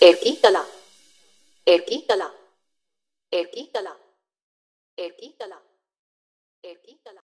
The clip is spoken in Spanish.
Erquítala. Erquítala. Erquítala. Erquítala. Erquítala.